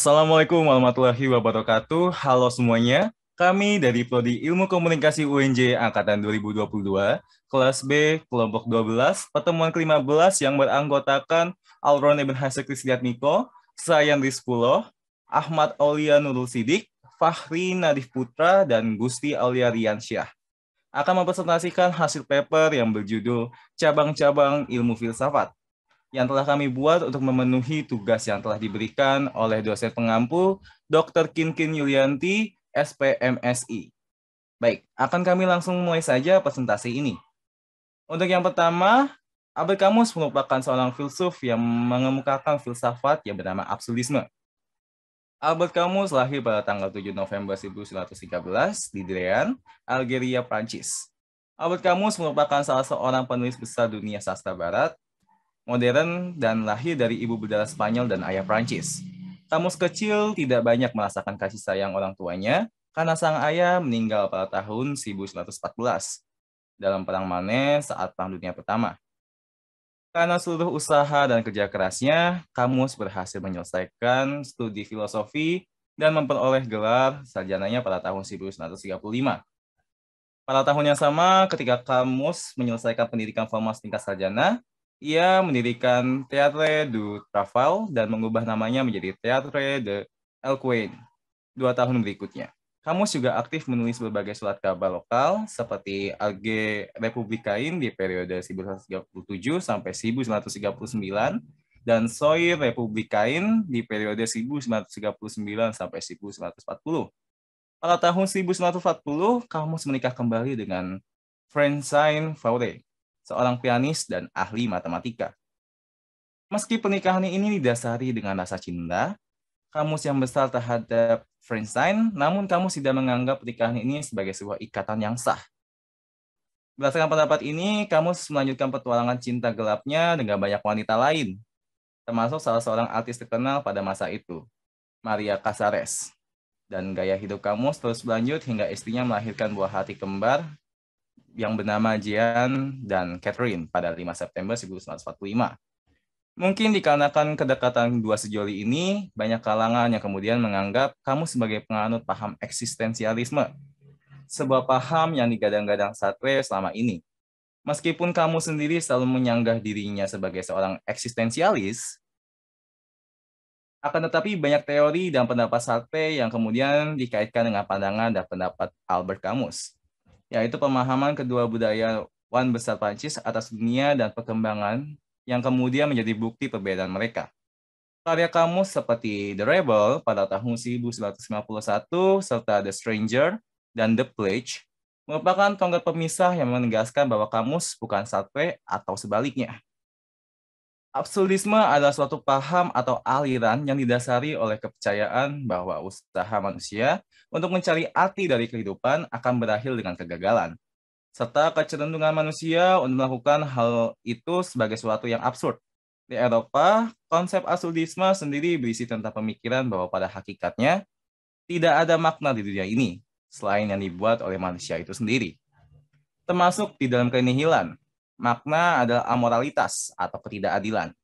Assalamualaikum warahmatullahi wabarakatuh. Halo semuanya. Kami dari Prodi Ilmu Komunikasi UNJ Angkatan 2022, kelas B, kelompok 12, pertemuan ke-15 yang beranggotakan Alron Ibn Hasek Krisdiatmiko, Sayan Rizpuloh, Ahmad Aulia Nurul Sidik, Fahri Nadif Putra, dan Gusti Aulia Riansyah akan mempresentasikan hasil paper yang berjudul Cabang-cabang Ilmu Filsafat yang telah kami buat untuk memenuhi tugas yang telah diberikan oleh dosen pengampu Dr. Kinkin Yulianti, SPMSI. Baik, akan kami langsung mulai saja presentasi ini. Untuk yang pertama, Albert Camus merupakan seorang filsuf yang mengemukakan filsafat yang bernama absurdisme. Albert Camus lahir pada tanggal 7 November 1913 di Drean, Algeria, Prancis. Albert Camus merupakan salah seorang penulis besar dunia sastra barat, modern, dan lahir dari ibu berdarah Spanyol dan ayah Prancis. Camus kecil tidak banyak merasakan kasih sayang orang tuanya karena sang ayah meninggal pada tahun 1914 dalam Perang Mane saat Perang Dunia Pertama. Karena seluruh usaha dan kerja kerasnya, Kamus berhasil menyelesaikan studi filosofi dan memperoleh gelar sarjananya pada tahun 1935. Pada tahun yang sama, ketika Kamus menyelesaikan pendidikan formal tingkat sarjana, ia mendirikan Teatre du Travail dan mengubah namanya menjadi Teatre de Elquain dua tahun berikutnya. Kamus juga aktif menulis berbagai surat kabar lokal seperti Alge Republikain di periode 1937 sampai 1939 dan Soy Republikain di periode 1939 sampai 1940. Pada tahun 1940, Kamus menikah kembali dengan Francine Faure, seorang pianis dan ahli matematika. Meski pernikahan ini didasari dengan rasa cinta, Kamus yang besar terhadap Frankenstein, namun kamu tidak menganggap pernikahan ini sebagai sebuah ikatan yang sah. Berdasarkan pendapat ini, kamu melanjutkan petualangan cinta gelapnya dengan banyak wanita lain, termasuk salah seorang artis terkenal pada masa itu, Maria Casares. Dan gaya hidup kamu terus berlanjut hingga istrinya melahirkan buah hati kembar yang bernama Jean dan Catherine pada 5 September 1945. Mungkin dikarenakan kedekatan dua sejoli ini, banyak kalangan yang kemudian menganggap kamu sebagai penganut paham eksistensialisme, sebuah paham yang digadang-gadang Sartre selama ini. Meskipun kamu sendiri selalu menyanggah dirinya sebagai seorang eksistensialis, akan tetapi banyak teori dan pendapat Sartre yang kemudian dikaitkan dengan pandangan dan pendapat Albert Camus, yaitu pemahaman kedua budaya Wan besar Prancis atas dunia dan perkembangan yang kemudian menjadi bukti perbedaan mereka. Karya kamus seperti The Rebel pada tahun 1951 serta The Stranger dan The Pledge merupakan tonggak pemisah yang menegaskan bahwa kamus bukan Sartre atau sebaliknya. Absurdisme adalah suatu paham atau aliran yang didasari oleh kepercayaan bahwa usaha manusia untuk mencari arti dari kehidupan akan berakhir dengan kegagalan serta kecenderungan manusia untuk melakukan hal itu sebagai sesuatu yang absurd. Di Eropa, konsep absurdisme sendiri berisi tentang pemikiran bahwa pada hakikatnya tidak ada makna di dunia ini selain yang dibuat oleh manusia itu sendiri. Termasuk di dalam kenihilan, makna adalah amoralitas atau ketidakadilan.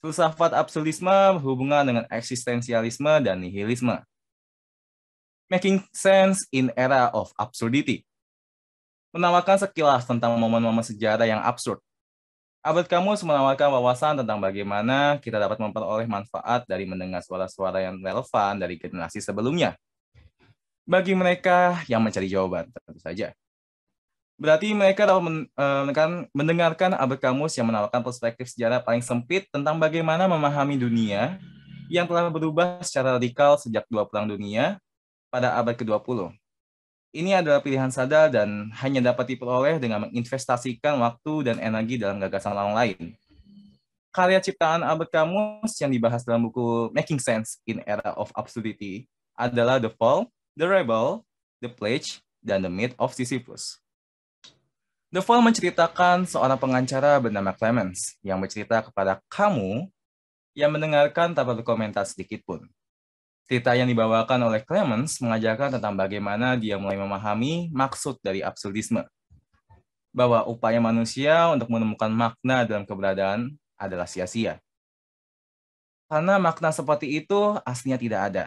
Filsafat absurdisme berhubungan dengan eksistensialisme dan nihilisme. Making sense in era of absurdity menawarkan sekilas tentang momen-momen sejarah yang absurd. Abad Kamus menawarkan wawasan tentang bagaimana kita dapat memperoleh manfaat dari mendengar suara-suara yang relevan dari generasi sebelumnya. Bagi mereka yang mencari jawaban, tentu saja. Berarti mereka dapat eh, mendengarkan Abad Kamus yang menawarkan perspektif sejarah paling sempit tentang bagaimana memahami dunia yang telah berubah secara radikal sejak dua perang dunia pada abad ke-20 ini adalah pilihan sadar dan hanya dapat diperoleh dengan menginvestasikan waktu dan energi dalam gagasan orang lain. Karya ciptaan Albert Camus yang dibahas dalam buku Making Sense in Era of Absurdity adalah The Fall, The Rebel, The Pledge, dan The Myth of Sisyphus. The Fall menceritakan seorang pengacara bernama Clemens yang bercerita kepada kamu yang mendengarkan tanpa berkomentar sedikit pun. Cerita yang dibawakan oleh Clemens mengajarkan tentang bagaimana dia mulai memahami maksud dari absurdisme. Bahwa upaya manusia untuk menemukan makna dalam keberadaan adalah sia-sia. Karena makna seperti itu aslinya tidak ada.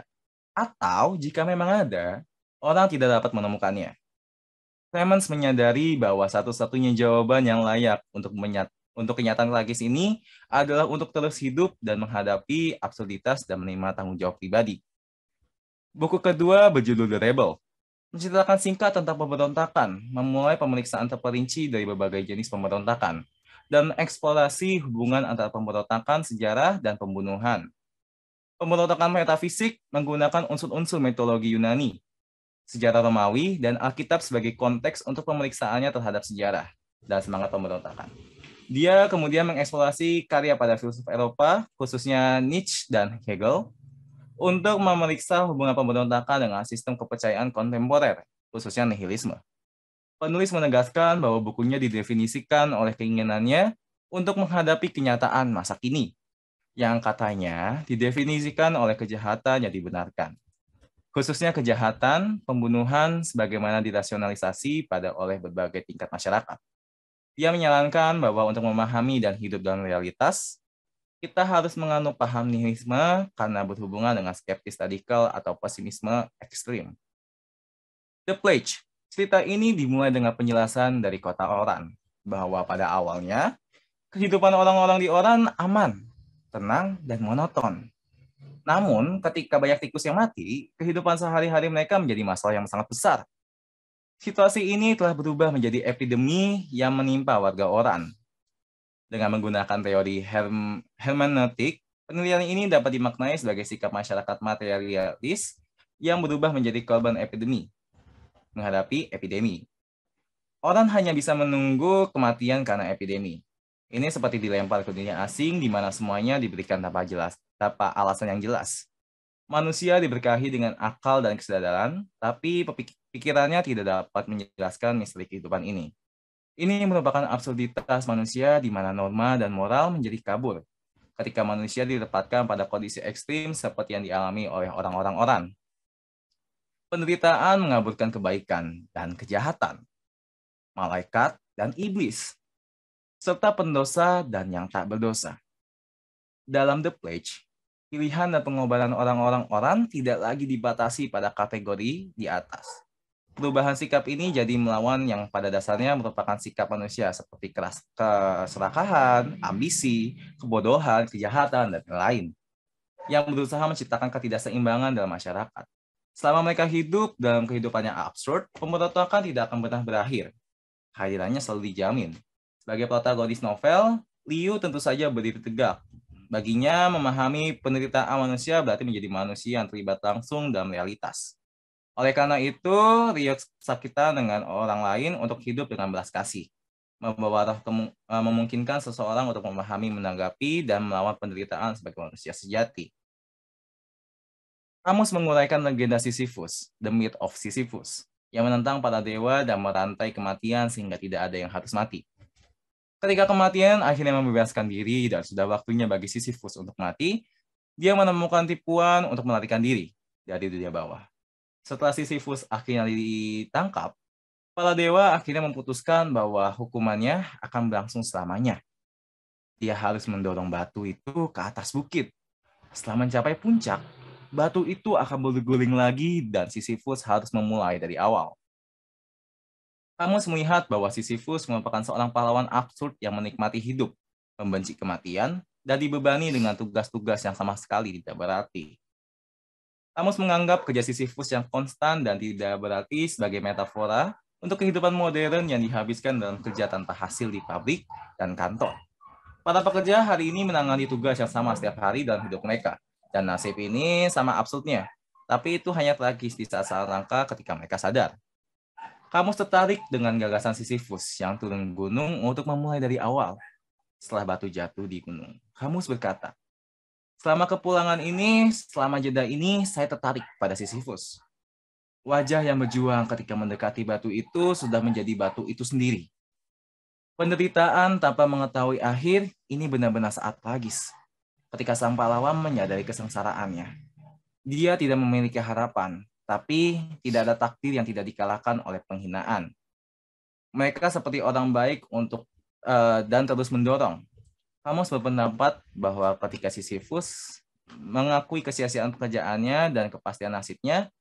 Atau jika memang ada, orang tidak dapat menemukannya. Clemens menyadari bahwa satu-satunya jawaban yang layak untuk menyat untuk kenyataan tragis ini adalah untuk terus hidup dan menghadapi absurditas dan menerima tanggung jawab pribadi. Buku kedua berjudul The Rebel, menceritakan singkat tentang pemberontakan, memulai pemeriksaan terperinci dari berbagai jenis pemberontakan, dan eksplorasi hubungan antara pemberontakan sejarah dan pembunuhan. Pemberontakan metafisik menggunakan unsur-unsur mitologi Yunani, sejarah Romawi, dan Alkitab sebagai konteks untuk pemeriksaannya terhadap sejarah dan semangat pemberontakan. Dia kemudian mengeksplorasi karya pada filsuf Eropa, khususnya Nietzsche dan Hegel, untuk memeriksa hubungan pemberontakan dengan sistem kepercayaan kontemporer, khususnya nihilisme. Penulis menegaskan bahwa bukunya didefinisikan oleh keinginannya untuk menghadapi kenyataan masa kini, yang katanya didefinisikan oleh kejahatan yang dibenarkan. Khususnya kejahatan, pembunuhan sebagaimana dirasionalisasi pada oleh berbagai tingkat masyarakat. Dia menyarankan bahwa untuk memahami dan hidup dalam realitas, kita harus menganut paham nihilisme karena berhubungan dengan skeptis radikal atau pesimisme ekstrim. The Pledge. Cerita ini dimulai dengan penjelasan dari kota Oran, bahwa pada awalnya, kehidupan orang-orang di Oran aman, tenang, dan monoton. Namun, ketika banyak tikus yang mati, kehidupan sehari-hari mereka menjadi masalah yang sangat besar. Situasi ini telah berubah menjadi epidemi yang menimpa warga Oran, dengan menggunakan teori herm hermeneutik, penelitian ini dapat dimaknai sebagai sikap masyarakat materialis yang berubah menjadi korban epidemi, menghadapi epidemi. Orang hanya bisa menunggu kematian karena epidemi. Ini seperti dilempar ke dunia asing di mana semuanya diberikan tanpa jelas, tanpa alasan yang jelas. Manusia diberkahi dengan akal dan kesadaran, tapi pikirannya tidak dapat menjelaskan misteri kehidupan ini. Ini merupakan absurditas manusia di mana norma dan moral menjadi kabur ketika manusia dilepaskan pada kondisi ekstrim seperti yang dialami oleh orang-orang orang. Penderitaan mengaburkan kebaikan dan kejahatan, malaikat dan iblis, serta pendosa dan yang tak berdosa. Dalam The Pledge, pilihan dan pengobatan orang-orang orang tidak lagi dibatasi pada kategori di atas Perubahan sikap ini jadi melawan yang pada dasarnya merupakan sikap manusia seperti keras, keserakahan, ambisi, kebodohan, kejahatan, dan lain yang berusaha menciptakan ketidakseimbangan dalam masyarakat. Selama mereka hidup dalam kehidupan yang absurd, pemberontakan tidak akan pernah berakhir. Hadirannya selalu dijamin. Sebagai protagonis novel, Liu tentu saja berdiri tegak. Baginya, memahami penderitaan manusia berarti menjadi manusia yang terlibat langsung dalam realitas oleh karena itu, Rio sakitan dengan orang lain untuk hidup dengan belas kasih. Membawa roh e, memungkinkan seseorang untuk memahami, menanggapi, dan melawan penderitaan sebagai manusia sejati. Kamus menguraikan legenda Sisyphus, The Myth of Sisyphus, yang menentang para dewa dan merantai kematian sehingga tidak ada yang harus mati. Ketika kematian akhirnya membebaskan diri dan sudah waktunya bagi Sisyphus untuk mati, dia menemukan tipuan untuk melarikan diri dari dunia bawah. Setelah Sisyphus akhirnya ditangkap, para dewa akhirnya memutuskan bahwa hukumannya akan berlangsung selamanya. Dia harus mendorong batu itu ke atas bukit. Setelah mencapai puncak, batu itu akan berguling lagi dan Sisyphus harus memulai dari awal. Kamu melihat bahwa Sisyphus merupakan seorang pahlawan absurd yang menikmati hidup, membenci kematian, dan dibebani dengan tugas-tugas yang sama sekali tidak berarti. Kamus menganggap kerja Sisyphus yang konstan dan tidak berarti sebagai metafora untuk kehidupan modern yang dihabiskan dalam kerja tanpa hasil di pabrik dan kantor. Para pekerja hari ini menangani tugas yang sama setiap hari dalam hidup mereka, dan nasib ini sama absurdnya. Tapi itu hanya tragis di saat saat langka ketika mereka sadar. Kamus tertarik dengan gagasan Sisyphus yang turun gunung untuk memulai dari awal. Setelah batu jatuh di gunung, Kamus berkata, Selama kepulangan ini, selama jeda ini, saya tertarik pada Sisyphus. Wajah yang berjuang ketika mendekati batu itu sudah menjadi batu itu sendiri. Penderitaan tanpa mengetahui akhir, ini benar-benar saat tragis. Ketika sang pahlawan menyadari kesengsaraannya. Dia tidak memiliki harapan, tapi tidak ada takdir yang tidak dikalahkan oleh penghinaan. Mereka seperti orang baik untuk uh, dan terus mendorong Kamus berpendapat bahwa ketika Sisyphus mengakui kesia-siaan pekerjaannya dan kepastian nasibnya,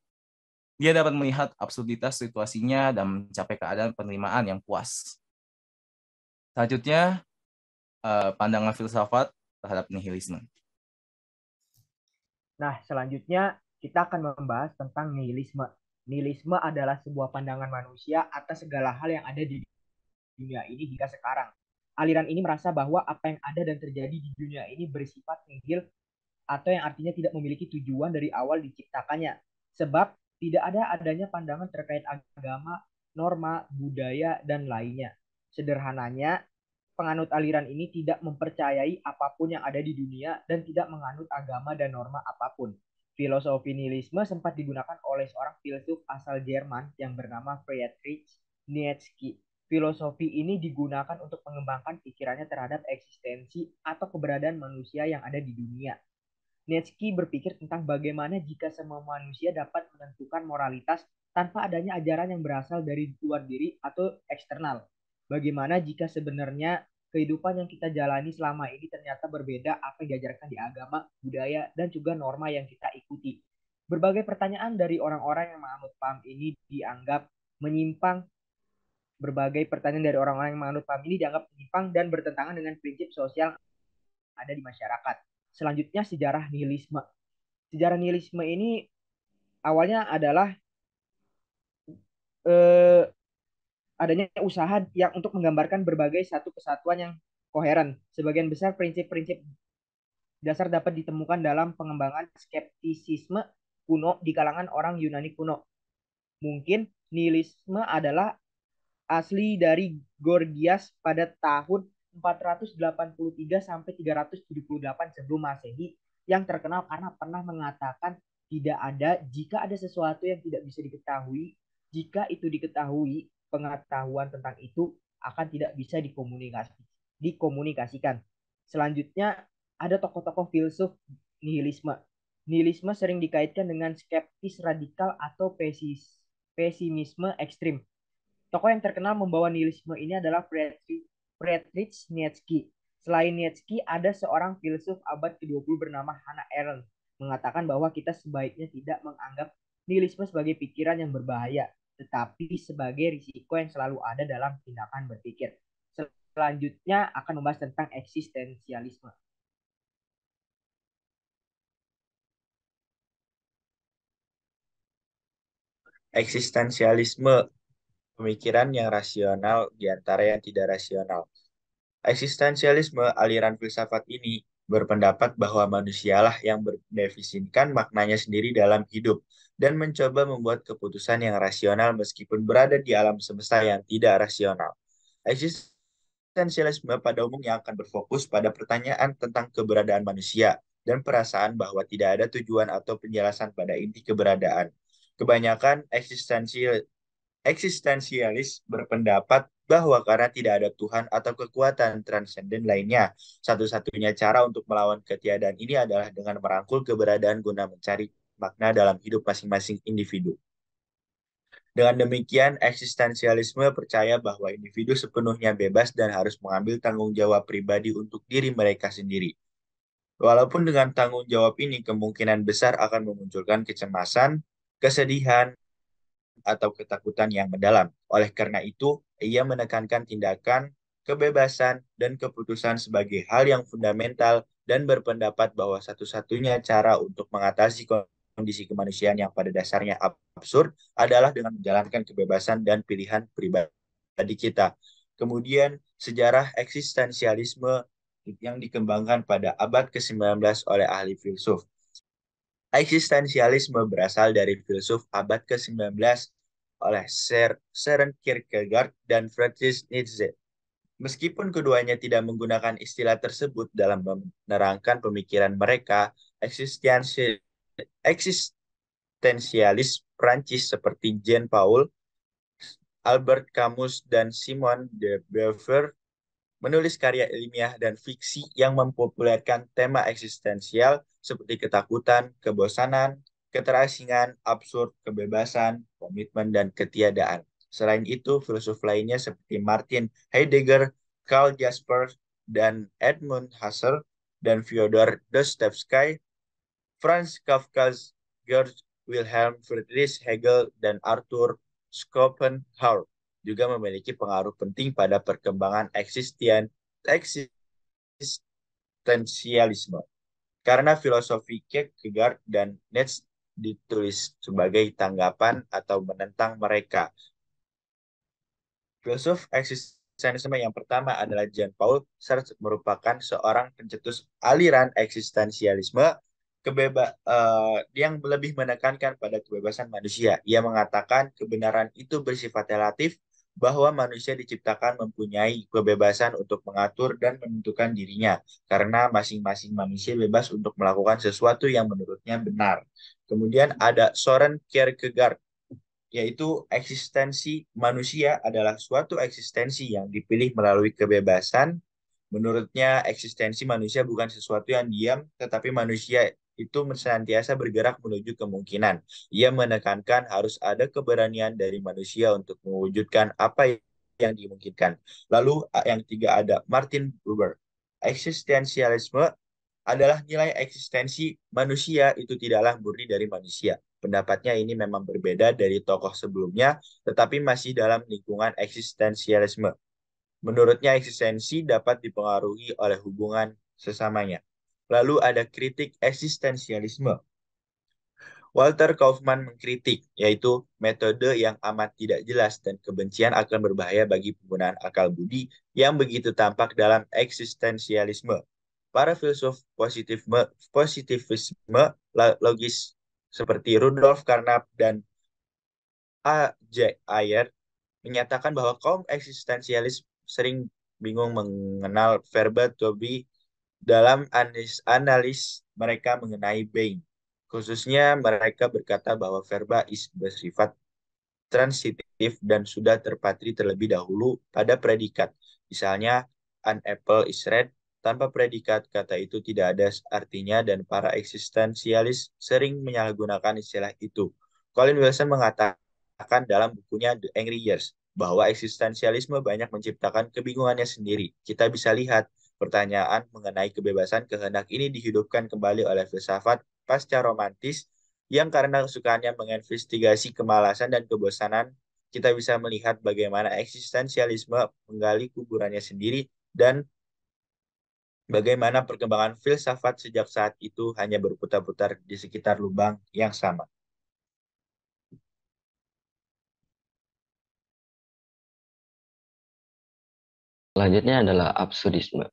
dia dapat melihat absurditas situasinya dan mencapai keadaan penerimaan yang puas. Selanjutnya, eh, pandangan filsafat terhadap nihilisme. Nah, selanjutnya kita akan membahas tentang nihilisme. Nihilisme adalah sebuah pandangan manusia atas segala hal yang ada di dunia ini hingga sekarang. Aliran ini merasa bahwa apa yang ada dan terjadi di dunia ini bersifat nihil atau yang artinya tidak memiliki tujuan dari awal diciptakannya. Sebab tidak ada adanya pandangan terkait agama, norma, budaya, dan lainnya. Sederhananya, penganut aliran ini tidak mempercayai apa pun yang ada di dunia dan tidak menganut agama dan norma apa pun. Filosofi nihilisme sempat digunakan oleh seorang filsuf asal Jerman yang bernama Friedrich Nietzsche. Filosofi ini digunakan untuk mengembangkan pikirannya terhadap eksistensi atau keberadaan manusia yang ada di dunia. Nietzsche berpikir tentang bagaimana jika semua manusia dapat menentukan moralitas tanpa adanya ajaran yang berasal dari luar diri atau eksternal. Bagaimana jika sebenarnya kehidupan yang kita jalani selama ini ternyata berbeda apa yang diajarkan di agama, budaya, dan juga norma yang kita ikuti. Berbagai pertanyaan dari orang-orang yang menganut paham ini dianggap menyimpang. Berbagai pertanyaan dari orang-orang yang menganut paham ini dianggap menyimpang dan bertentangan dengan prinsip sosial ada di masyarakat selanjutnya sejarah nihilisme. Sejarah nihilisme ini awalnya adalah eh, adanya usaha yang untuk menggambarkan berbagai satu kesatuan yang koheren. Sebagian besar prinsip-prinsip dasar dapat ditemukan dalam pengembangan skeptisisme kuno di kalangan orang Yunani kuno. Mungkin nihilisme adalah asli dari Gorgias pada tahun 483 sampai 378 sebelum Masehi yang terkenal karena pernah mengatakan tidak ada jika ada sesuatu yang tidak bisa diketahui, jika itu diketahui, pengetahuan tentang itu akan tidak bisa dikomunikasi, dikomunikasikan. Selanjutnya ada tokoh-tokoh filsuf nihilisme. Nihilisme sering dikaitkan dengan skeptis radikal atau pesis, pesimisme ekstrim. Tokoh yang terkenal membawa nihilisme ini adalah Friedrich Nietzsche. Selain Nietzsche, ada seorang filsuf abad ke-20 bernama Hannah Arendt mengatakan bahwa kita sebaiknya tidak menganggap nihilisme sebagai pikiran yang berbahaya, tetapi sebagai risiko yang selalu ada dalam tindakan berpikir. Selanjutnya akan membahas tentang eksistensialisme. Eksistensialisme pemikiran yang rasional di antara yang tidak rasional. Eksistensialisme aliran filsafat ini berpendapat bahwa manusialah yang mendefinisikan maknanya sendiri dalam hidup dan mencoba membuat keputusan yang rasional meskipun berada di alam semesta yang tidak rasional. Eksistensialisme pada umumnya akan berfokus pada pertanyaan tentang keberadaan manusia dan perasaan bahwa tidak ada tujuan atau penjelasan pada inti keberadaan. Kebanyakan eksistensial eksistensialis berpendapat bahwa karena tidak ada Tuhan atau kekuatan transenden lainnya, satu-satunya cara untuk melawan ketiadaan ini adalah dengan merangkul keberadaan guna mencari makna dalam hidup masing-masing individu. Dengan demikian, eksistensialisme percaya bahwa individu sepenuhnya bebas dan harus mengambil tanggung jawab pribadi untuk diri mereka sendiri. Walaupun dengan tanggung jawab ini kemungkinan besar akan memunculkan kecemasan, kesedihan, atau ketakutan yang mendalam. Oleh karena itu, ia menekankan tindakan, kebebasan, dan keputusan sebagai hal yang fundamental dan berpendapat bahwa satu-satunya cara untuk mengatasi kondisi kemanusiaan yang pada dasarnya absurd adalah dengan menjalankan kebebasan dan pilihan pribadi kita. Kemudian, sejarah eksistensialisme yang dikembangkan pada abad ke-19 oleh ahli filsuf Eksistensialisme berasal dari filsuf abad ke-19 oleh Sir Søren Kierkegaard dan Friedrich Nietzsche. Meskipun keduanya tidak menggunakan istilah tersebut dalam menerangkan pemikiran mereka, eksistensialis Prancis seperti Jean Paul, Albert Camus, dan Simon de Beauvoir menulis karya ilmiah dan fiksi yang mempopulerkan tema eksistensial seperti ketakutan, kebosanan, keterasingan, absurd, kebebasan, komitmen, dan ketiadaan. Selain itu, filsuf lainnya seperti Martin Heidegger, Karl Jaspers, dan Edmund Husserl, dan Fyodor Dostoevsky Franz Kafka, George Wilhelm Friedrich Hegel, dan Arthur Schopenhauer juga memiliki pengaruh penting pada perkembangan eksisten, eksistensialisme. Karena filosofi Kierkegaard dan Nietzsche ditulis sebagai tanggapan atau menentang mereka. Filsuf eksistensialisme yang pertama adalah Jean Paul Sartre merupakan seorang pencetus aliran eksistensialisme kebeba uh, yang lebih menekankan pada kebebasan manusia. Ia mengatakan kebenaran itu bersifat relatif bahwa manusia diciptakan mempunyai kebebasan untuk mengatur dan menentukan dirinya, karena masing-masing manusia bebas untuk melakukan sesuatu yang menurutnya benar. Kemudian ada Soren Kierkegaard, yaitu eksistensi manusia adalah suatu eksistensi yang dipilih melalui kebebasan. Menurutnya, eksistensi manusia bukan sesuatu yang diam, tetapi manusia itu senantiasa bergerak menuju kemungkinan. Ia menekankan harus ada keberanian dari manusia untuk mewujudkan apa yang dimungkinkan. Lalu yang ketiga ada Martin Buber. Eksistensialisme adalah nilai eksistensi manusia itu tidaklah murni dari manusia. Pendapatnya ini memang berbeda dari tokoh sebelumnya, tetapi masih dalam lingkungan eksistensialisme. Menurutnya eksistensi dapat dipengaruhi oleh hubungan sesamanya. Lalu ada kritik eksistensialisme. Walter Kaufman mengkritik, yaitu metode yang amat tidak jelas dan kebencian akan berbahaya bagi penggunaan akal budi yang begitu tampak dalam eksistensialisme. Para filsuf positifme, positivisme logis seperti Rudolf Carnap dan A. J. Ayer menyatakan bahwa kaum eksistensialis sering bingung mengenal verba to be dalam analis, analis mereka mengenai being. Khususnya mereka berkata bahwa verba is bersifat transitif dan sudah terpatri terlebih dahulu pada predikat. Misalnya, an apple is red, tanpa predikat kata itu tidak ada artinya dan para eksistensialis sering menyalahgunakan istilah itu. Colin Wilson mengatakan dalam bukunya The Angry Years bahwa eksistensialisme banyak menciptakan kebingungannya sendiri. Kita bisa lihat Pertanyaan mengenai kebebasan kehendak ini dihidupkan kembali oleh filsafat pasca romantis yang karena kesukaannya menginvestigasi kemalasan dan kebosanan, kita bisa melihat bagaimana eksistensialisme menggali kuburannya sendiri dan bagaimana perkembangan filsafat sejak saat itu hanya berputar-putar di sekitar lubang yang sama. Selanjutnya adalah absurdisme.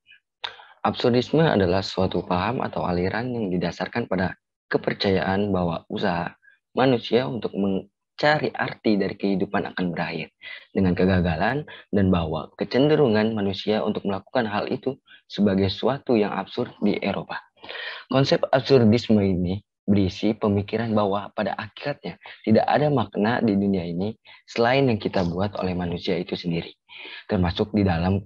Absurdisme adalah suatu paham atau aliran yang didasarkan pada kepercayaan bahwa usaha manusia untuk mencari arti dari kehidupan akan berakhir dengan kegagalan dan bahwa kecenderungan manusia untuk melakukan hal itu sebagai suatu yang absurd di Eropa. Konsep absurdisme ini berisi pemikiran bahwa pada akhirnya tidak ada makna di dunia ini selain yang kita buat oleh manusia itu sendiri, termasuk di dalam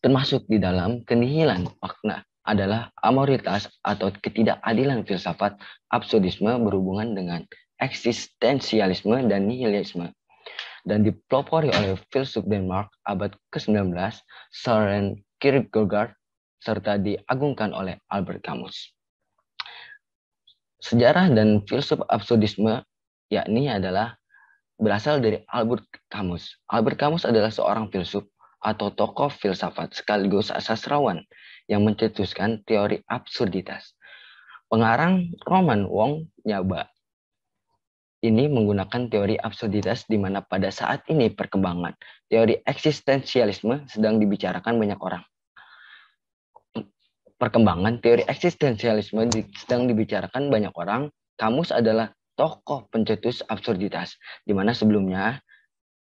termasuk di dalam kenihilan makna adalah amoritas atau ketidakadilan filsafat absurdisme berhubungan dengan eksistensialisme dan nihilisme dan dipelopori oleh filsuf Denmark abad ke-19 Søren Kierkegaard serta diagungkan oleh Albert Camus. Sejarah dan filsuf absurdisme yakni adalah berasal dari Albert Camus. Albert Camus adalah seorang filsuf atau tokoh filsafat sekaligus sastrawan yang mencetuskan teori absurditas. Pengarang roman Wong Nyaba ini menggunakan teori absurditas di mana pada saat ini perkembangan teori eksistensialisme sedang dibicarakan banyak orang. Perkembangan teori eksistensialisme sedang dibicarakan banyak orang. Kamus adalah tokoh pencetus absurditas, di mana sebelumnya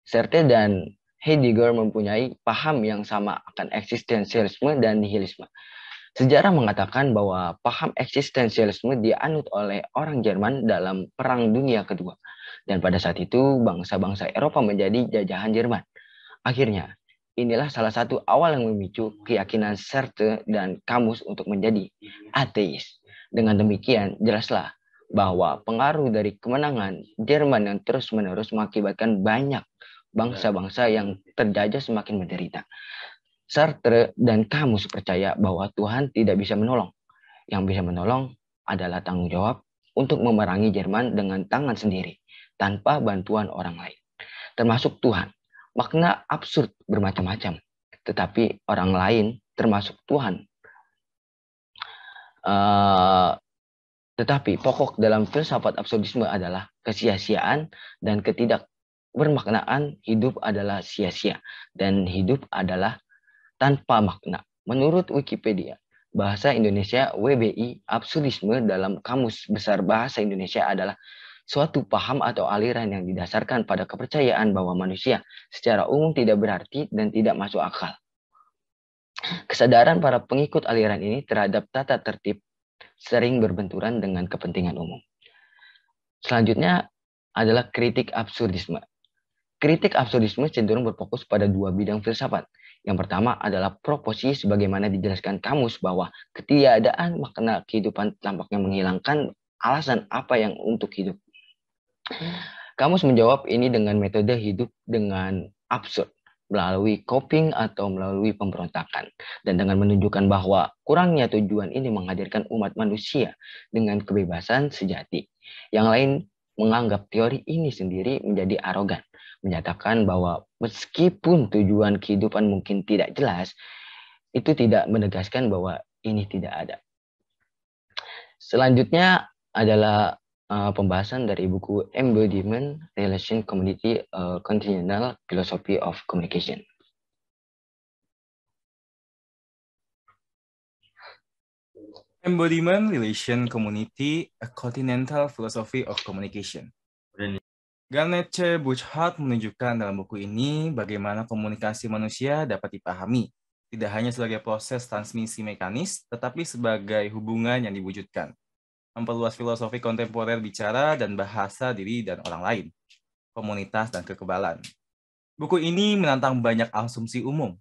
Serte dan Heidegger mempunyai paham yang sama akan eksistensialisme dan nihilisme. Sejarah mengatakan bahwa paham eksistensialisme dianut oleh orang Jerman dalam Perang Dunia Kedua. Dan pada saat itu bangsa-bangsa Eropa menjadi jajahan Jerman. Akhirnya, inilah salah satu awal yang memicu keyakinan Sartre dan Camus untuk menjadi ateis. Dengan demikian, jelaslah bahwa pengaruh dari kemenangan Jerman yang terus-menerus mengakibatkan banyak bangsa-bangsa yang terjajah semakin menderita. Sartre dan Camus percaya bahwa Tuhan tidak bisa menolong. Yang bisa menolong adalah tanggung jawab untuk memerangi Jerman dengan tangan sendiri, tanpa bantuan orang lain. Termasuk Tuhan. Makna absurd bermacam-macam. Tetapi orang lain, termasuk Tuhan, Uh, tetapi pokok dalam filsafat absurdisme adalah kesia-siaan dan ketidak bermaknaan hidup adalah sia-sia dan hidup adalah tanpa makna. Menurut Wikipedia, bahasa Indonesia WBI absurdisme dalam kamus besar bahasa Indonesia adalah suatu paham atau aliran yang didasarkan pada kepercayaan bahwa manusia secara umum tidak berarti dan tidak masuk akal. Kesadaran para pengikut aliran ini terhadap tata tertib sering berbenturan dengan kepentingan umum. Selanjutnya adalah kritik absurdisme. Kritik absurdisme cenderung berfokus pada dua bidang filsafat. Yang pertama adalah proposisi sebagaimana dijelaskan kamus bahwa ketiadaan makna kehidupan tampaknya menghilangkan alasan apa yang untuk hidup. Kamus menjawab ini dengan metode hidup dengan absurd melalui coping atau melalui pemberontakan. Dan dengan menunjukkan bahwa kurangnya tujuan ini menghadirkan umat manusia dengan kebebasan sejati. Yang lain menganggap teori ini sendiri menjadi arogan. Menyatakan bahwa meskipun tujuan kehidupan mungkin tidak jelas, itu tidak menegaskan bahwa ini tidak ada. Selanjutnya adalah uh, pembahasan dari buku Embodiment Relation Community uh, Continental Philosophy of Communication. Embodiment Relation Community, a Continental Philosophy of Communication. Garnet C. Buchhardt menunjukkan dalam buku ini bagaimana komunikasi manusia dapat dipahami, tidak hanya sebagai proses transmisi mekanis, tetapi sebagai hubungan yang diwujudkan memperluas filosofi kontemporer bicara dan bahasa diri dan orang lain, komunitas dan kekebalan. Buku ini menantang banyak asumsi umum,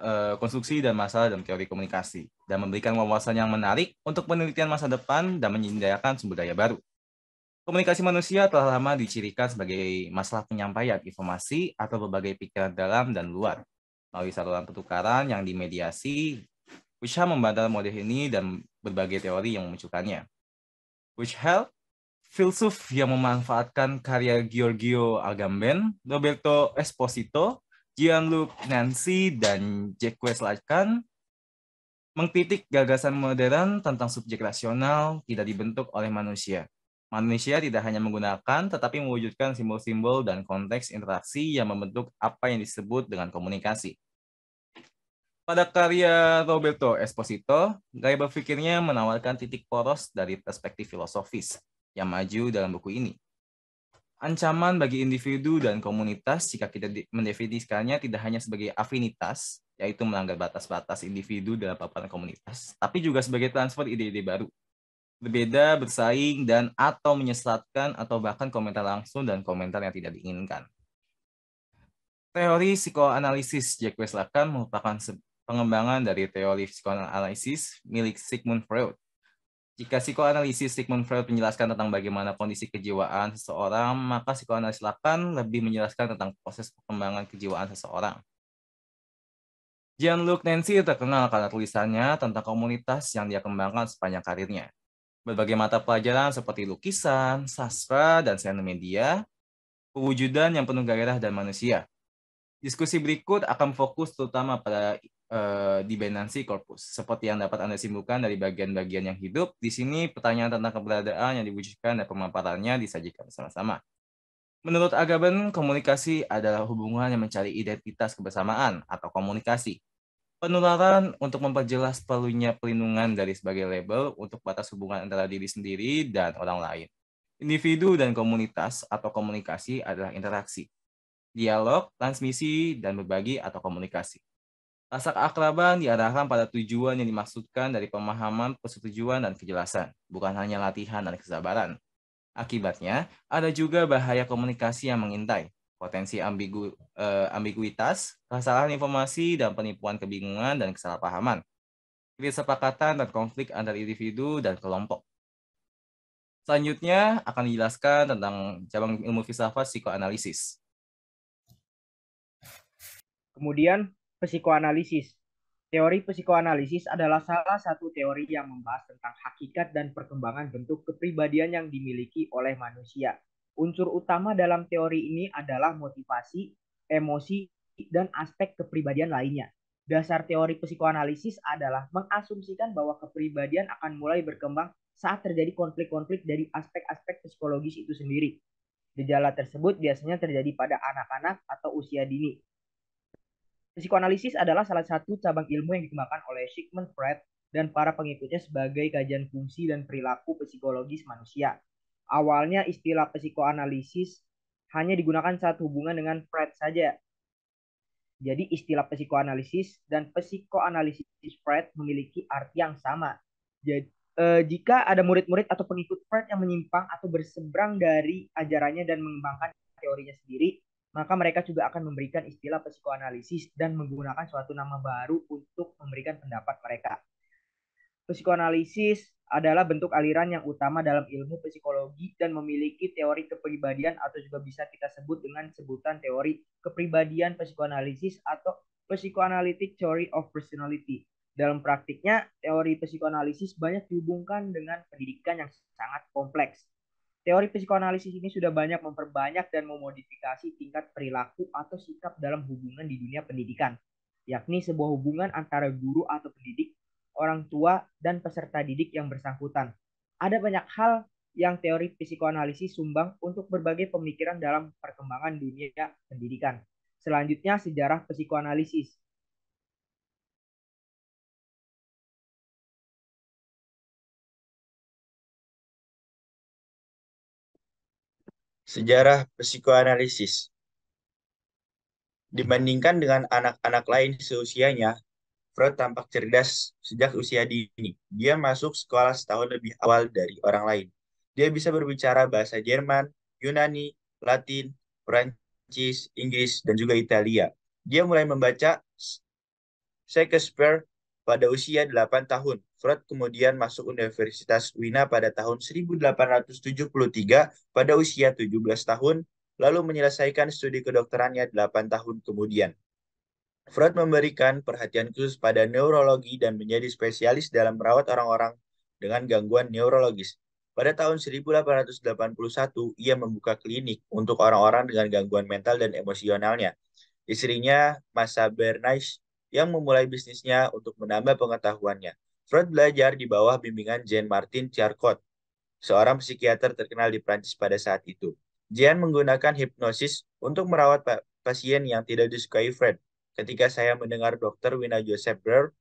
eh, konstruksi dan masalah dalam teori komunikasi, dan memberikan wawasan yang menarik untuk penelitian masa depan dan menyediakan sumber daya baru. Komunikasi manusia telah lama dicirikan sebagai masalah penyampaian informasi atau berbagai pikiran dalam dan luar, melalui saluran pertukaran yang dimediasi Wisha membantah model ini dan berbagai teori yang memunculkannya. Wisha, filsuf yang memanfaatkan karya Giorgio Agamben, Roberto Esposito, Jean-Luc Nancy, dan Jacques Lacan mengkritik gagasan modern tentang subjek rasional tidak dibentuk oleh manusia. Manusia tidak hanya menggunakan, tetapi mewujudkan simbol-simbol dan konteks interaksi yang membentuk apa yang disebut dengan komunikasi. Pada karya Roberto Esposito, gaya berpikirnya menawarkan titik poros dari perspektif filosofis yang maju dalam buku ini. Ancaman bagi individu dan komunitas jika kita mendefinisikannya tidak hanya sebagai afinitas, yaitu melanggar batas-batas individu dalam paparan komunitas, tapi juga sebagai transfer ide-ide baru. Berbeda, bersaing, dan atau menyesatkan atau bahkan komentar langsung dan komentar yang tidak diinginkan. Teori psikoanalisis Jacques Lacan merupakan pengembangan dari teori psikoanalisis milik Sigmund Freud. Jika psikoanalisis Sigmund Freud menjelaskan tentang bagaimana kondisi kejiwaan seseorang, maka psikoanalisis Lacan lebih menjelaskan tentang proses perkembangan kejiwaan seseorang. Jean-Luc Nancy terkenal karena tulisannya tentang komunitas yang dia kembangkan sepanjang karirnya. Berbagai mata pelajaran seperti lukisan, sastra, dan seni media, pewujudan yang penuh gairah dan manusia. Diskusi berikut akan fokus terutama pada uh, di Binancy Corpus. Seperti yang dapat Anda simpulkan dari bagian-bagian yang hidup, di sini pertanyaan tentang keberadaan yang diwujudkan dan pemaparannya disajikan bersama-sama. Menurut Agaben, komunikasi adalah hubungan yang mencari identitas kebersamaan atau komunikasi. Penularan untuk memperjelas perlunya perlindungan dari sebagai label untuk batas hubungan antara diri sendiri dan orang lain. Individu dan komunitas atau komunikasi adalah interaksi, dialog, transmisi, dan berbagi atau komunikasi. Rasa keakraban diarahkan pada tujuan yang dimaksudkan dari pemahaman, persetujuan, dan kejelasan, bukan hanya latihan dan kesabaran. Akibatnya, ada juga bahaya komunikasi yang mengintai, potensi ambigu, eh, ambiguitas, kesalahan informasi, dan penipuan kebingungan dan kesalahpahaman, kesepakatan dan konflik antar individu dan kelompok. Selanjutnya akan dijelaskan tentang cabang ilmu filsafat psikoanalisis. Kemudian psikoanalisis. Teori psikoanalisis adalah salah satu teori yang membahas tentang hakikat dan perkembangan bentuk kepribadian yang dimiliki oleh manusia. Unsur utama dalam teori ini adalah motivasi, emosi, dan aspek kepribadian lainnya. Dasar teori psikoanalisis adalah mengasumsikan bahwa kepribadian akan mulai berkembang saat terjadi konflik-konflik dari aspek-aspek psikologis itu sendiri. Gejala tersebut biasanya terjadi pada anak-anak atau usia dini, Psikoanalisis adalah salah satu cabang ilmu yang dikembangkan oleh Sigmund Freud dan para pengikutnya sebagai kajian fungsi dan perilaku psikologis manusia. Awalnya istilah psikoanalisis hanya digunakan saat hubungan dengan Freud saja. Jadi istilah psikoanalisis dan psikoanalisis Freud memiliki arti yang sama. Jadi, eh, jika ada murid-murid atau pengikut Freud yang menyimpang atau berseberang dari ajarannya dan mengembangkan teorinya sendiri, maka mereka juga akan memberikan istilah psikoanalisis dan menggunakan suatu nama baru untuk memberikan pendapat mereka. Psikoanalisis adalah bentuk aliran yang utama dalam ilmu psikologi dan memiliki teori kepribadian atau juga bisa kita sebut dengan sebutan teori kepribadian psikoanalisis atau psychoanalytic theory of personality. Dalam praktiknya, teori psikoanalisis banyak dihubungkan dengan pendidikan yang sangat kompleks Teori psikoanalisis ini sudah banyak memperbanyak dan memodifikasi tingkat perilaku atau sikap dalam hubungan di dunia pendidikan, yakni sebuah hubungan antara guru atau pendidik, orang tua, dan peserta didik yang bersangkutan. Ada banyak hal yang teori psikoanalisis sumbang untuk berbagai pemikiran dalam perkembangan dunia pendidikan. Selanjutnya, sejarah psikoanalisis. Sejarah psikoanalisis Dibandingkan dengan anak-anak lain seusianya, Freud tampak cerdas sejak usia dini. Dia masuk sekolah setahun lebih awal dari orang lain. Dia bisa berbicara bahasa Jerman, Yunani, Latin, Perancis, Inggris, dan juga Italia. Dia mulai membaca Shakespeare pada usia 8 tahun. Freud kemudian masuk Universitas Wina pada tahun 1873 pada usia 17 tahun, lalu menyelesaikan studi kedokterannya 8 tahun kemudian. Freud memberikan perhatian khusus pada neurologi dan menjadi spesialis dalam merawat orang-orang dengan gangguan neurologis. Pada tahun 1881, ia membuka klinik untuk orang-orang dengan gangguan mental dan emosionalnya. Istrinya, Masa Bernays, yang memulai bisnisnya untuk menambah pengetahuannya. Freud belajar di bawah bimbingan Jean-Martin Charcot, seorang psikiater terkenal di Prancis pada saat itu. Jean menggunakan hipnosis untuk merawat pasien yang tidak disukai Freud. Ketika saya mendengar Dr. Wina Joseph Breuer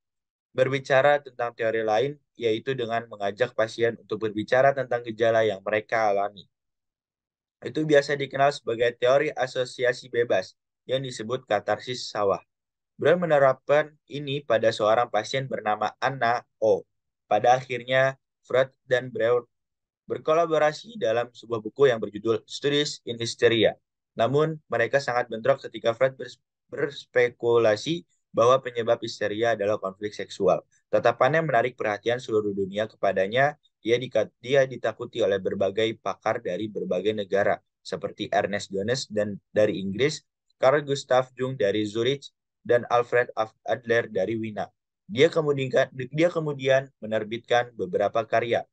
berbicara tentang teori lain, yaitu dengan mengajak pasien untuk berbicara tentang gejala yang mereka alami. Itu biasa dikenal sebagai teori asosiasi bebas yang disebut katarsis sawah. Brown menerapkan ini pada seorang pasien bernama Anna O. Pada akhirnya, Freud dan Breuer berkolaborasi dalam sebuah buku yang berjudul Studies in Hysteria. Namun, mereka sangat bentrok ketika Freud berspekulasi bahwa penyebab histeria adalah konflik seksual. Tetapannya menarik perhatian seluruh dunia kepadanya. Dia, dia ditakuti oleh berbagai pakar dari berbagai negara, seperti Ernest Jones dan dari Inggris, Carl Gustav Jung dari Zurich, dan Alfred Adler dari Wina. Dia kemudian dia kemudian menerbitkan beberapa karya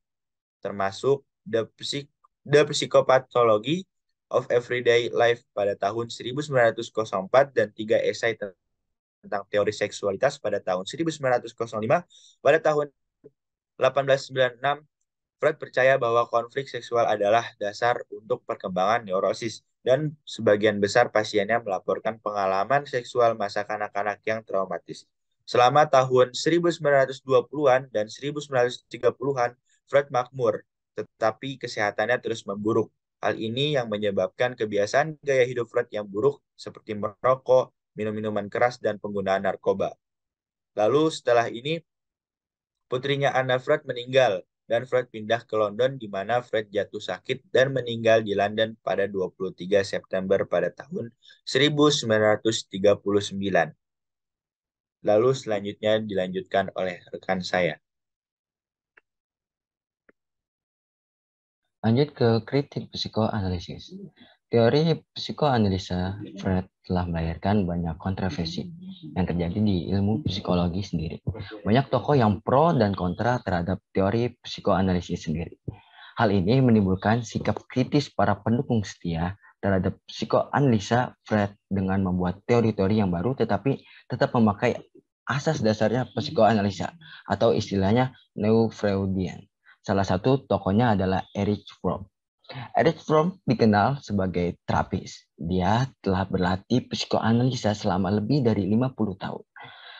termasuk The, Psych The Psychopathology of Everyday Life pada tahun 1904 dan tiga esai tentang teori seksualitas pada tahun 1905. Pada tahun 1896, Freud percaya bahwa konflik seksual adalah dasar untuk perkembangan neurosis dan sebagian besar pasiennya melaporkan pengalaman seksual masa kanak-kanak yang traumatis. Selama tahun 1920-an dan 1930-an, Freud makmur, tetapi kesehatannya terus memburuk. Hal ini yang menyebabkan kebiasaan gaya hidup Freud yang buruk seperti merokok, minum minuman keras, dan penggunaan narkoba. Lalu setelah ini, putrinya Anna Freud meninggal dan Freud pindah ke London di mana Freud jatuh sakit dan meninggal di London pada 23 September pada tahun 1939. Lalu selanjutnya dilanjutkan oleh rekan saya. Lanjut ke kritik psikoanalisis. Teori psikoanalisa Freud telah melahirkan banyak kontroversi yang terjadi di ilmu psikologi sendiri. Banyak tokoh yang pro dan kontra terhadap teori psikoanalisis sendiri. Hal ini menimbulkan sikap kritis para pendukung setia terhadap psikoanalisa Freud dengan membuat teori-teori yang baru tetapi tetap memakai asas dasarnya psikoanalisa atau istilahnya neo-Freudian. Salah satu tokohnya adalah Erich Fromm. Erich Fromm dikenal sebagai terapis. Dia telah berlatih psikoanalisa selama lebih dari 50 tahun.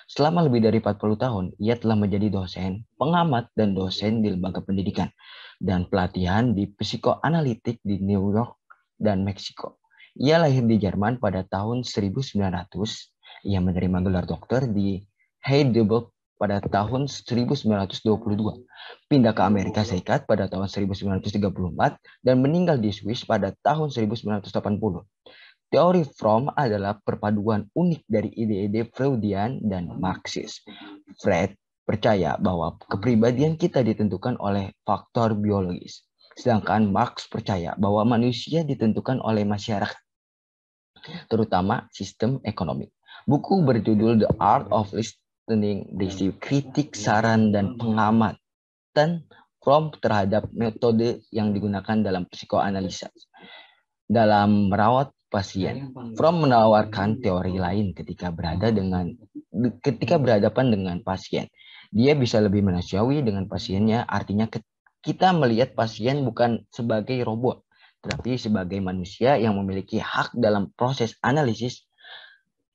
Selama lebih dari 40 tahun, ia telah menjadi dosen, pengamat, dan dosen di lembaga pendidikan dan pelatihan di psikoanalitik di New York dan Meksiko. Ia lahir di Jerman pada tahun 1900. Ia menerima gelar dokter di Heidelberg pada tahun 1922, pindah ke Amerika Serikat pada tahun 1934, dan meninggal di Swiss pada tahun 1980. Teori Fromm adalah perpaduan unik dari ide-ide Freudian dan Marxis. Fred percaya bahwa kepribadian kita ditentukan oleh faktor biologis, sedangkan Marx percaya bahwa manusia ditentukan oleh masyarakat, terutama sistem ekonomi. Buku berjudul The Art of Berisi kritik, saran, dan pengamatan from terhadap metode yang digunakan dalam psikoanalisa. Dalam merawat pasien, From menawarkan teori lain ketika berada dengan ketika berhadapan dengan pasien. Dia bisa lebih manusiawi dengan pasiennya, artinya kita melihat pasien bukan sebagai robot, tetapi sebagai manusia yang memiliki hak dalam proses analisis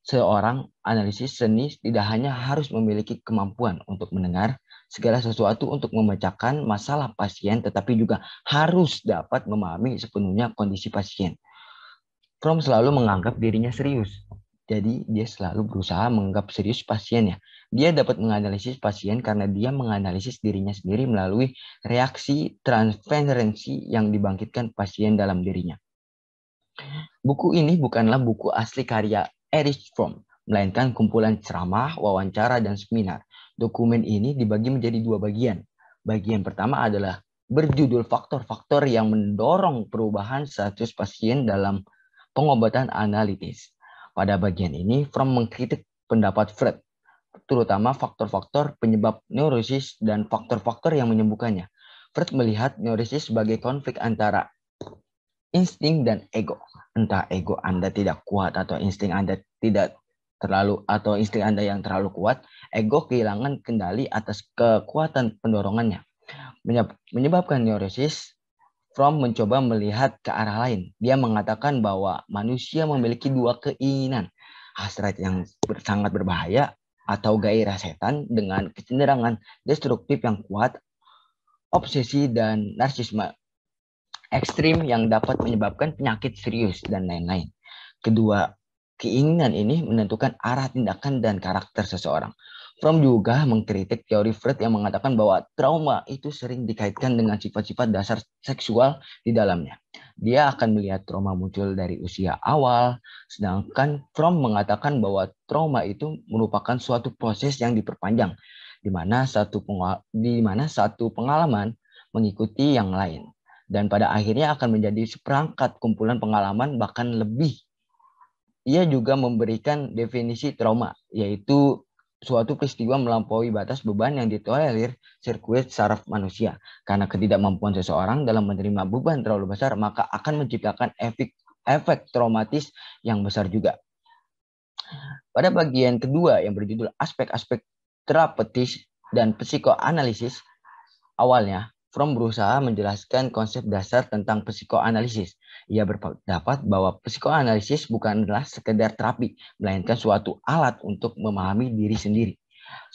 seorang analisis seni tidak hanya harus memiliki kemampuan untuk mendengar segala sesuatu untuk memecahkan masalah pasien, tetapi juga harus dapat memahami sepenuhnya kondisi pasien. Fromm selalu menganggap dirinya serius. Jadi dia selalu berusaha menganggap serius pasiennya. Dia dapat menganalisis pasien karena dia menganalisis dirinya sendiri melalui reaksi transferensi yang dibangkitkan pasien dalam dirinya. Buku ini bukanlah buku asli karya Erich Fromm, melainkan kumpulan ceramah, wawancara, dan seminar. Dokumen ini dibagi menjadi dua bagian. Bagian pertama adalah berjudul faktor-faktor yang mendorong perubahan status pasien dalam pengobatan analitis. Pada bagian ini, Fromm mengkritik pendapat Freud, terutama faktor-faktor penyebab neurosis dan faktor-faktor yang menyembuhkannya. Freud melihat neurosis sebagai konflik antara insting dan ego. Entah ego Anda tidak kuat atau insting Anda tidak terlalu atau insting Anda yang terlalu kuat, ego kehilangan kendali atas kekuatan pendorongannya. Menyebabkan neurosis, From mencoba melihat ke arah lain. Dia mengatakan bahwa manusia memiliki dua keinginan, hasrat yang sangat berbahaya atau gairah setan dengan kecenderungan destruktif yang kuat, obsesi dan narsisme ekstrim yang dapat menyebabkan penyakit serius dan lain-lain. Kedua, keinginan ini menentukan arah tindakan dan karakter seseorang. Fromm juga mengkritik teori Freud yang mengatakan bahwa trauma itu sering dikaitkan dengan sifat-sifat dasar seksual di dalamnya. Dia akan melihat trauma muncul dari usia awal, sedangkan Fromm mengatakan bahwa trauma itu merupakan suatu proses yang diperpanjang, di mana satu di satu pengalaman mengikuti yang lain dan pada akhirnya akan menjadi seperangkat kumpulan pengalaman bahkan lebih. Ia juga memberikan definisi trauma, yaitu suatu peristiwa melampaui batas beban yang ditolerir sirkuit saraf manusia. Karena ketidakmampuan seseorang dalam menerima beban terlalu besar, maka akan menciptakan efek, efek traumatis yang besar juga. Pada bagian kedua yang berjudul aspek-aspek terapeutis dan psikoanalisis, awalnya Fromm berusaha menjelaskan konsep dasar tentang psikoanalisis. Ia berpendapat bahwa psikoanalisis bukanlah sekedar terapi, melainkan suatu alat untuk memahami diri sendiri.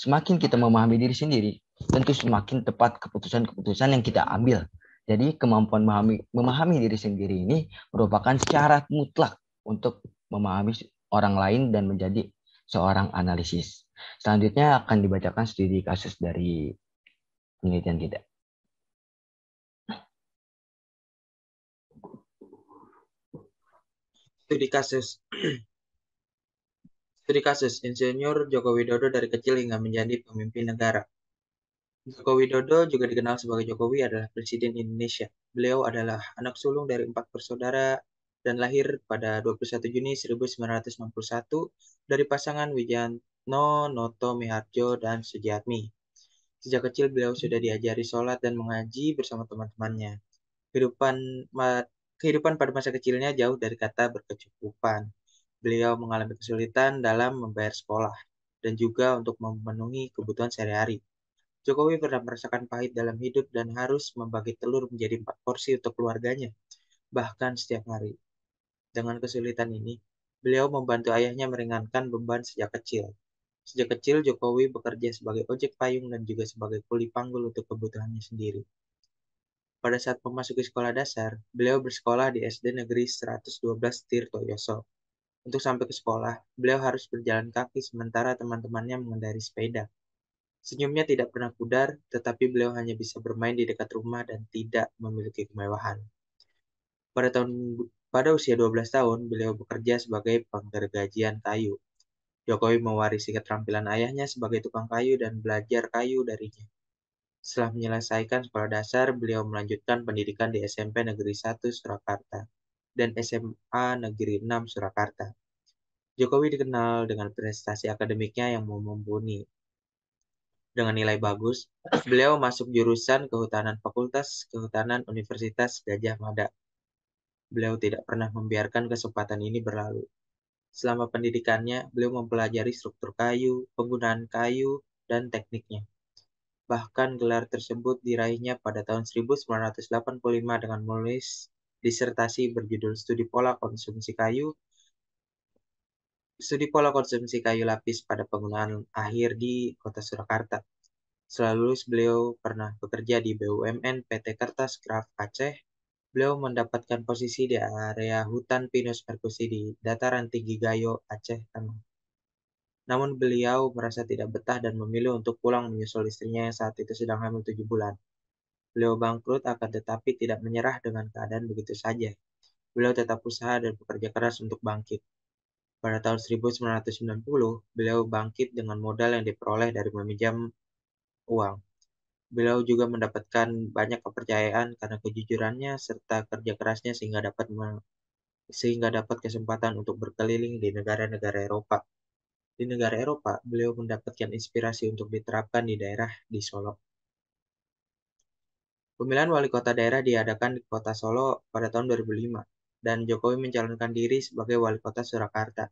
Semakin kita memahami diri sendiri, tentu semakin tepat keputusan-keputusan yang kita ambil. Jadi kemampuan memahami, memahami diri sendiri ini merupakan syarat mutlak untuk memahami orang lain dan menjadi seorang analisis. Selanjutnya akan dibacakan studi kasus dari penelitian kita. Studi kasus. Studi kasus Insinyur Joko Widodo dari kecil hingga menjadi pemimpin negara. Joko Widodo juga dikenal sebagai Jokowi adalah Presiden Indonesia. Beliau adalah anak sulung dari empat bersaudara dan lahir pada 21 Juni 1961 dari pasangan Wijanto Noto Miharjo dan Sujiatmi. Sejak kecil beliau sudah diajari sholat dan mengaji bersama teman-temannya. Kehidupan kehidupan pada masa kecilnya jauh dari kata berkecukupan. Beliau mengalami kesulitan dalam membayar sekolah dan juga untuk memenuhi kebutuhan sehari-hari. Jokowi pernah merasakan pahit dalam hidup dan harus membagi telur menjadi empat porsi untuk keluarganya, bahkan setiap hari. Dengan kesulitan ini, beliau membantu ayahnya meringankan beban sejak kecil. Sejak kecil, Jokowi bekerja sebagai ojek payung dan juga sebagai kuli panggul untuk kebutuhannya sendiri. Pada saat memasuki sekolah dasar, beliau bersekolah di SD Negeri 112 Tirto Yoso. Untuk sampai ke sekolah, beliau harus berjalan kaki sementara teman-temannya mengendari sepeda. Senyumnya tidak pernah pudar, tetapi beliau hanya bisa bermain di dekat rumah dan tidak memiliki kemewahan. Pada tahun pada usia 12 tahun, beliau bekerja sebagai penggergajian kayu. Jokowi mewarisi keterampilan ayahnya sebagai tukang kayu dan belajar kayu darinya. Setelah menyelesaikan sekolah dasar, beliau melanjutkan pendidikan di SMP Negeri 1 Surakarta dan SMA Negeri 6 Surakarta. Jokowi dikenal dengan prestasi akademiknya yang mumpuni, dengan nilai bagus, beliau masuk jurusan Kehutanan Fakultas Kehutanan Universitas Gajah Mada. Beliau tidak pernah membiarkan kesempatan ini berlalu. Selama pendidikannya, beliau mempelajari struktur kayu, penggunaan kayu, dan tekniknya. Bahkan gelar tersebut diraihnya pada tahun 1985 dengan menulis disertasi berjudul Studi Pola Konsumsi Kayu studi pola konsumsi kayu lapis pada penggunaan akhir di kota Surakarta. Selalu beliau pernah bekerja di BUMN PT Kertas Craft Aceh. Beliau mendapatkan posisi di area hutan pinus perkusi di dataran tinggi Gayo, Aceh Tengah. Namun beliau merasa tidak betah dan memilih untuk pulang menyusul istrinya yang saat itu sedang hamil tujuh bulan. Beliau bangkrut akan tetapi tidak menyerah dengan keadaan begitu saja. Beliau tetap usaha dan bekerja keras untuk bangkit. Pada tahun 1990, beliau bangkit dengan modal yang diperoleh dari meminjam uang. Beliau juga mendapatkan banyak kepercayaan karena kejujurannya serta kerja kerasnya sehingga dapat sehingga dapat kesempatan untuk berkeliling di negara-negara Eropa. Di negara Eropa, beliau mendapatkan inspirasi untuk diterapkan di daerah di Solo. Pemilihan wali kota daerah diadakan di kota Solo pada tahun 2005 dan Jokowi mencalonkan diri sebagai wali kota Surakarta.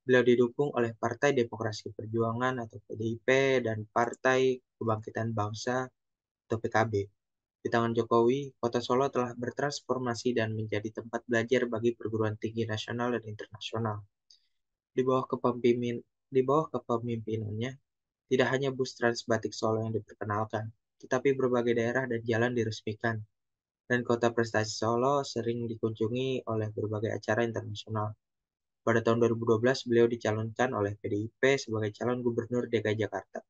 Beliau didukung oleh Partai Demokrasi Perjuangan atau PDIP dan Partai Kebangkitan Bangsa atau PKB. Di tangan Jokowi, kota Solo telah bertransformasi dan menjadi tempat belajar bagi perguruan tinggi nasional dan internasional. Di bawah kepemimpinan di bawah kepemimpinannya, tidak hanya bus Trans Batik Solo yang diperkenalkan, tetapi berbagai daerah dan jalan diresmikan, dan kota prestasi Solo sering dikunjungi oleh berbagai acara internasional. Pada tahun 2012, beliau dicalonkan oleh PDIP sebagai calon gubernur DKI Jakarta.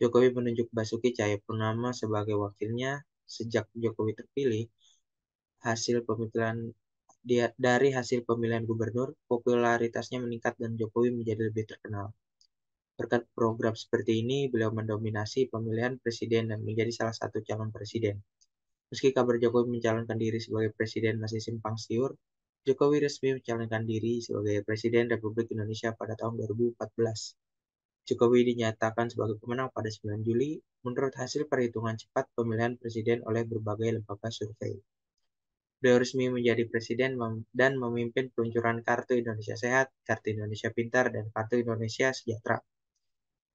Jokowi menunjuk Basuki Cahayapurnama sebagai wakilnya sejak Jokowi terpilih. Hasil pemilihan dari hasil pemilihan gubernur, popularitasnya meningkat dan Jokowi menjadi lebih terkenal. Berkat program seperti ini, beliau mendominasi pemilihan presiden dan menjadi salah satu calon presiden. Meski kabar Jokowi mencalonkan diri sebagai presiden masih simpang siur, Jokowi resmi mencalonkan diri sebagai Presiden Republik Indonesia pada tahun 2014. Jokowi dinyatakan sebagai pemenang pada 9 Juli menurut hasil perhitungan cepat pemilihan presiden oleh berbagai lembaga survei. Beliau resmi menjadi presiden dan memimpin peluncuran Kartu Indonesia Sehat, Kartu Indonesia Pintar, dan Kartu Indonesia Sejahtera.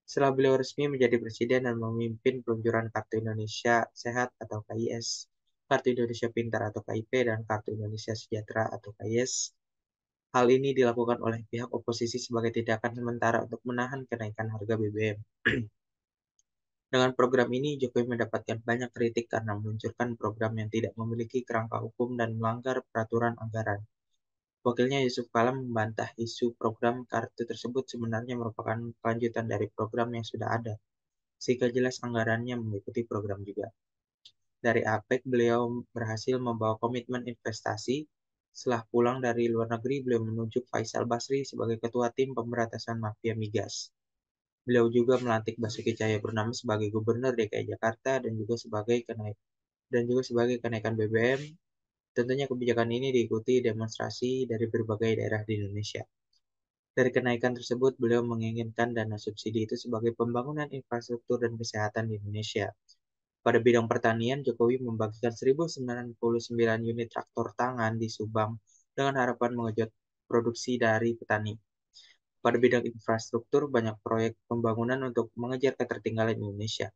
Setelah beliau resmi menjadi presiden dan memimpin peluncuran Kartu Indonesia Sehat atau KIS, Kartu Indonesia Pintar atau KIP, dan Kartu Indonesia Sejahtera atau KIS, hal ini dilakukan oleh pihak oposisi sebagai tindakan sementara untuk menahan kenaikan harga BBM. Dengan program ini, Jokowi mendapatkan banyak kritik karena meluncurkan program yang tidak memiliki kerangka hukum dan melanggar peraturan anggaran. Wakilnya Yusuf Kala membantah isu program kartu tersebut sebenarnya merupakan kelanjutan dari program yang sudah ada, sehingga jelas anggarannya mengikuti program juga. Dari APEC, beliau berhasil membawa komitmen investasi. Setelah pulang dari luar negeri, beliau menunjuk Faisal Basri sebagai ketua tim pemberantasan mafia migas. Beliau juga melantik Basuki Cahayapurnama sebagai Gubernur DKI Jakarta dan juga sebagai kenaik dan juga sebagai kenaikan BBM. Tentunya kebijakan ini diikuti demonstrasi dari berbagai daerah di Indonesia. Dari kenaikan tersebut, beliau menginginkan dana subsidi itu sebagai pembangunan infrastruktur dan kesehatan di Indonesia. Pada bidang pertanian, Jokowi membagikan 1.099 unit traktor tangan di Subang dengan harapan mengejut produksi dari petani. Pada bidang infrastruktur, banyak proyek pembangunan untuk mengejar ketertinggalan Indonesia,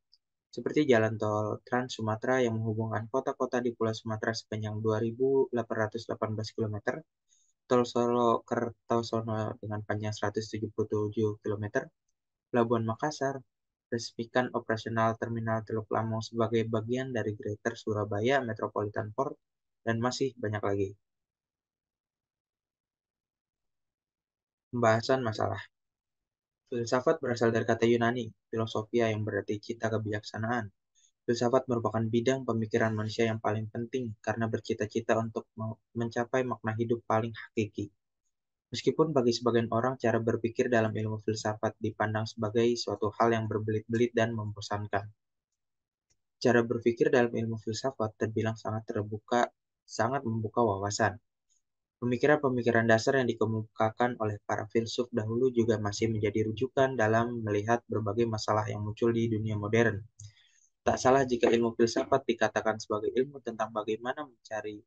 seperti jalan tol Trans Sumatera yang menghubungkan kota-kota di Pulau Sumatera sepanjang 2.818 km, tol Solo Kertosono dengan panjang 177 km, Pelabuhan Makassar, resmikan operasional Terminal Teluk Lamong sebagai bagian dari Greater Surabaya Metropolitan Port, dan masih banyak lagi. Pembahasan masalah. Filsafat berasal dari kata Yunani, filosofia yang berarti cita kebijaksanaan. Filsafat merupakan bidang pemikiran manusia yang paling penting karena bercita-cita untuk mencapai makna hidup paling hakiki. Meskipun bagi sebagian orang cara berpikir dalam ilmu filsafat dipandang sebagai suatu hal yang berbelit-belit dan membosankan. Cara berpikir dalam ilmu filsafat terbilang sangat terbuka, sangat membuka wawasan. Pemikiran-pemikiran dasar yang dikemukakan oleh para filsuf dahulu juga masih menjadi rujukan dalam melihat berbagai masalah yang muncul di dunia modern. Tak salah jika ilmu filsafat dikatakan sebagai ilmu tentang bagaimana mencari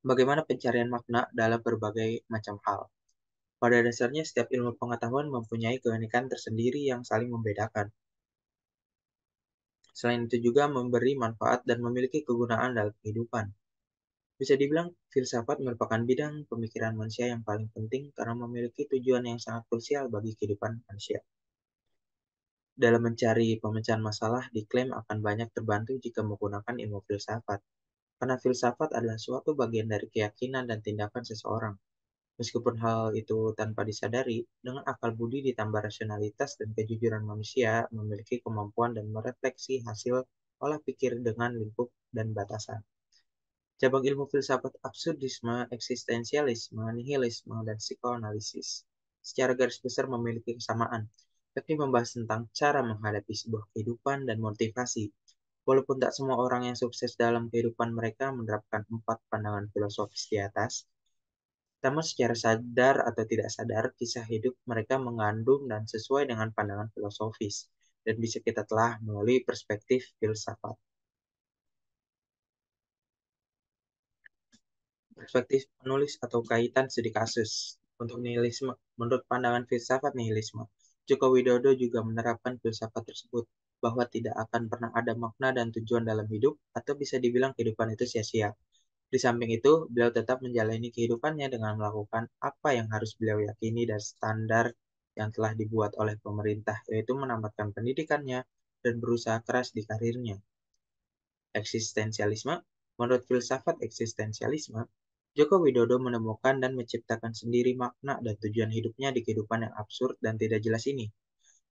bagaimana pencarian makna dalam berbagai macam hal. Pada dasarnya, setiap ilmu pengetahuan mempunyai keunikan tersendiri yang saling membedakan. Selain itu juga memberi manfaat dan memiliki kegunaan dalam kehidupan. Bisa dibilang, filsafat merupakan bidang pemikiran manusia yang paling penting karena memiliki tujuan yang sangat krusial bagi kehidupan manusia. Dalam mencari pemecahan masalah, diklaim akan banyak terbantu jika menggunakan ilmu filsafat. Karena filsafat adalah suatu bagian dari keyakinan dan tindakan seseorang. Meskipun hal itu tanpa disadari, dengan akal budi ditambah rasionalitas dan kejujuran manusia memiliki kemampuan dan merefleksi hasil olah pikir dengan lingkup dan batasan. Cabang ilmu filsafat absurdisme, eksistensialisme, nihilisme, dan psikoanalisis secara garis besar memiliki kesamaan, yakni membahas tentang cara menghadapi sebuah kehidupan dan motivasi Walaupun tak semua orang yang sukses dalam kehidupan mereka menerapkan empat pandangan filosofis di atas, namun secara sadar atau tidak sadar, kisah hidup mereka mengandung dan sesuai dengan pandangan filosofis, dan bisa kita telah melalui perspektif filsafat. Perspektif penulis atau kaitan studi kasus. Untuk nihilisme, menurut pandangan filsafat nihilisme, Joko Widodo juga menerapkan filsafat tersebut bahwa tidak akan pernah ada makna dan tujuan dalam hidup, atau bisa dibilang kehidupan itu sia-sia. Di samping itu, beliau tetap menjalani kehidupannya dengan melakukan apa yang harus beliau yakini dan standar yang telah dibuat oleh pemerintah, yaitu menamatkan pendidikannya dan berusaha keras di karirnya. Eksistensialisme Menurut filsafat eksistensialisme, Joko Widodo menemukan dan menciptakan sendiri makna dan tujuan hidupnya di kehidupan yang absurd dan tidak jelas ini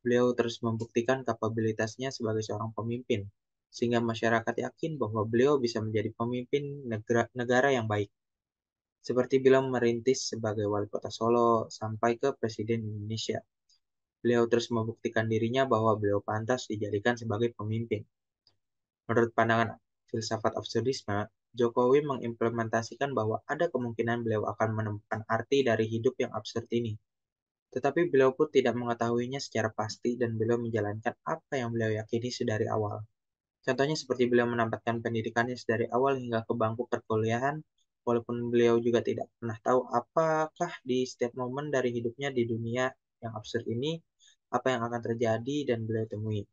beliau terus membuktikan kapabilitasnya sebagai seorang pemimpin, sehingga masyarakat yakin bahwa beliau bisa menjadi pemimpin negara, negara yang baik. Seperti beliau merintis sebagai wali kota Solo sampai ke Presiden Indonesia. Beliau terus membuktikan dirinya bahwa beliau pantas dijadikan sebagai pemimpin. Menurut pandangan filsafat absurdisme, Jokowi mengimplementasikan bahwa ada kemungkinan beliau akan menemukan arti dari hidup yang absurd ini tetapi beliau pun tidak mengetahuinya secara pasti dan beliau menjalankan apa yang beliau yakini sedari awal. Contohnya seperti beliau menempatkan pendidikannya sedari awal hingga ke bangku perkuliahan, walaupun beliau juga tidak pernah tahu apakah di setiap momen dari hidupnya di dunia yang absurd ini, apa yang akan terjadi dan beliau temui.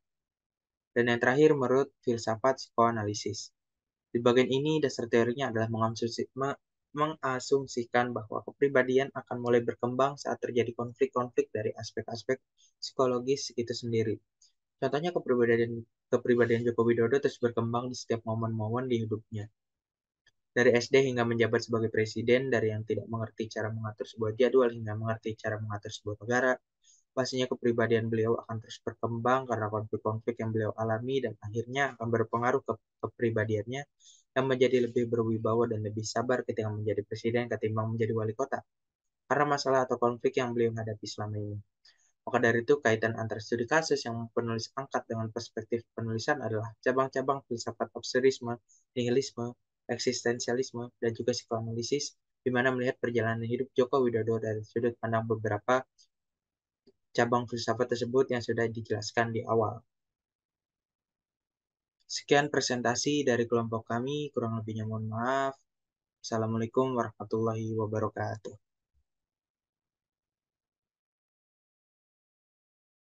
Dan yang terakhir menurut filsafat psikoanalisis. Di bagian ini dasar teorinya adalah mengasumsikan bahwa kepribadian akan mulai berkembang saat terjadi konflik-konflik dari aspek-aspek psikologis itu sendiri. Contohnya kepribadian kepribadian Joko Widodo terus berkembang di setiap momen-momen di hidupnya. Dari SD hingga menjabat sebagai presiden, dari yang tidak mengerti cara mengatur sebuah jadwal hingga mengerti cara mengatur sebuah negara, pastinya kepribadian beliau akan terus berkembang karena konflik-konflik yang beliau alami dan akhirnya akan berpengaruh ke kepribadiannya yang menjadi lebih berwibawa dan lebih sabar ketika menjadi presiden ketimbang menjadi wali kota. Karena masalah atau konflik yang beliau hadapi selama ini. Maka dari itu, kaitan antara studi kasus yang penulis angkat dengan perspektif penulisan adalah cabang-cabang filsafat absurdisme, nihilisme, eksistensialisme, dan juga psikoanalisis, di mana melihat perjalanan hidup Joko Widodo dari sudut pandang beberapa cabang filsafat tersebut yang sudah dijelaskan di awal. Sekian presentasi dari kelompok kami, kurang lebihnya mohon maaf. Assalamualaikum warahmatullahi wabarakatuh.